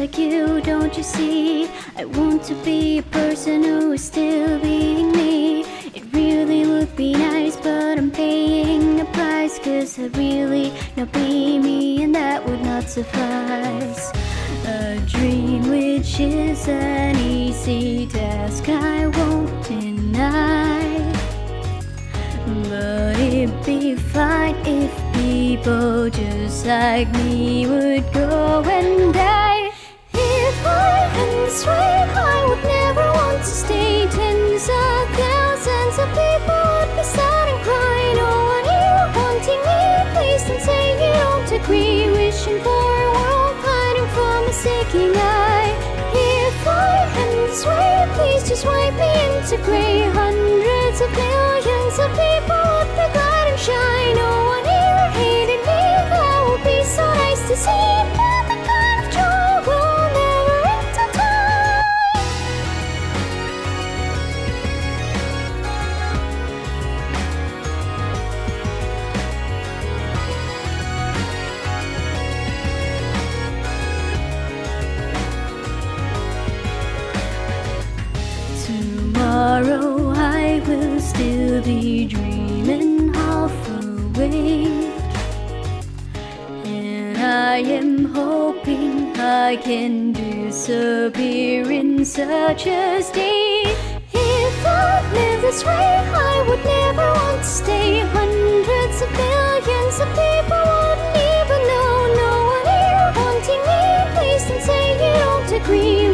like you, don't you see? I want to be a person who is still being me. It really would be nice, but I'm paying a price. Cause I really not be me, and that would not suffice. A dream which is an easy task, I won't deny. But it'd be fine if people just like me would go and die. If I had this way, I would never want to stay. Tens of thousands of people would be sad and cry. No one here wanting me. Please don't say you don't agree. Wishing for a world hiding from a sinking eye. If I had this way, please just wipe me into grey. Hundreds of millions of people Tomorrow I will still be dreaming half awake. And I am hoping I can disappear in such a state. If I live this way, I would never want to stay. Hundreds of millions of people wouldn't even know. No one here wanting me. Please don't say you don't agree.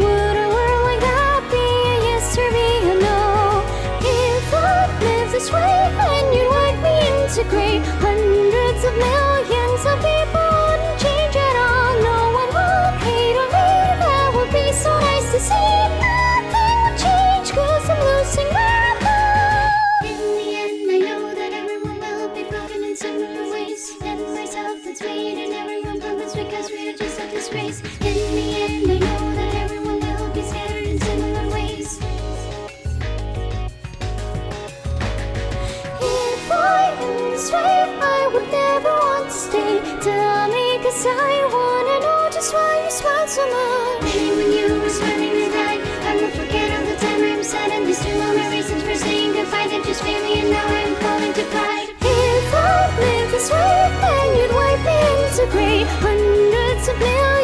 Me into. Hundreds of millions of people wouldn't change at all. No one will hate on me. That would be so nice to see. Nothing would change, cause I'm losing my mind. In the end, I know that everyone will be broken in similar ways. And myself that's made, and everyone comes because we are just a disgrace. Would never want to stay. Tell me, cause I wanna know just why you smile so much. Maybe when you were smiling and died, I won't forget all the time I'm sad. And these two moment reasons for saying goodbye that just failed me, and now I'm falling to pride. If I lived this way, then you'd wipe me into grey. Hundreds of millions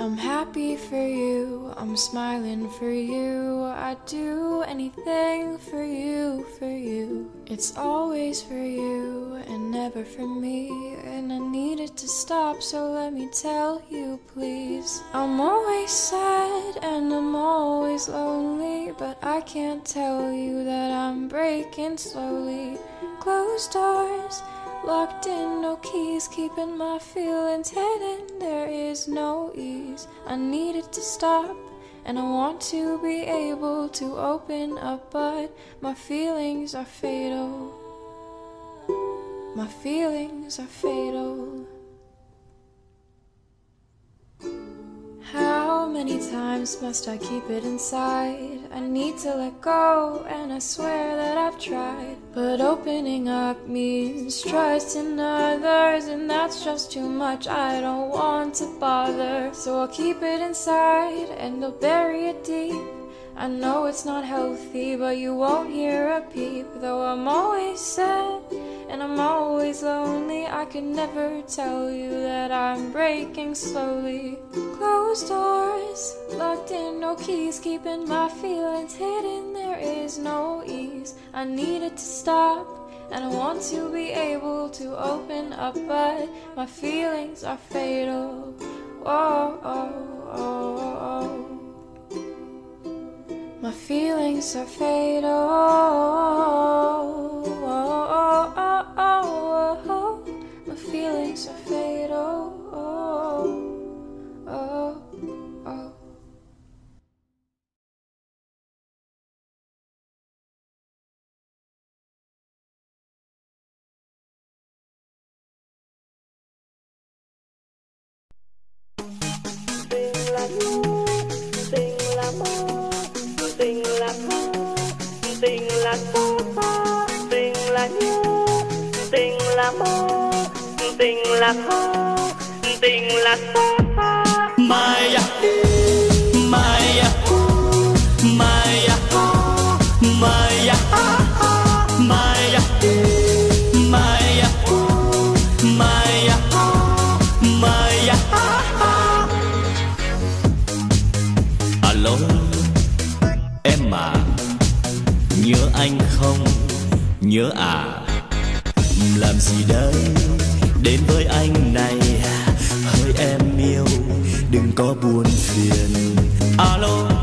I'm happy for you, I'm smiling for you. I'd do anything for you, for you. It's always for you and never for me. And I need it to stop, so let me tell you, please. I'm always sad and I'm always lonely, but I can't tell you that I'm breaking slowly. Closed doors. Locked in, no keys, keeping my feelings hidden. There is no ease. I need it to stop, and I want to be able to open up, but my feelings are fatal. My feelings are fatal. Many times must I keep it inside? I need to let go, and I swear that I've tried. But opening up means trusting others, and that's just too much. I don't want to bother, so I'll keep it inside and I'll bury it deep. I know it's not healthy, but you won't hear a peep. Though I'm always sad and I'm always lonely, I could never tell you that I'm breaking slowly. Closed doors, locked in, no keys, keeping my feelings hidden. There is no ease. I need it to stop, And I want to be able to open up, but my feelings are fatal. Oh, oh, oh. My feelings are fatal. Tình là mơ, tình là xót xa tình là nhớ tình là mơ tình là thơ tình là xót xa Maya, em à, nhớ anh không? Nhớ à? Làm gì đây? Đến với anh này, hỡi em yêu, đừng có buồn phiền. Alo,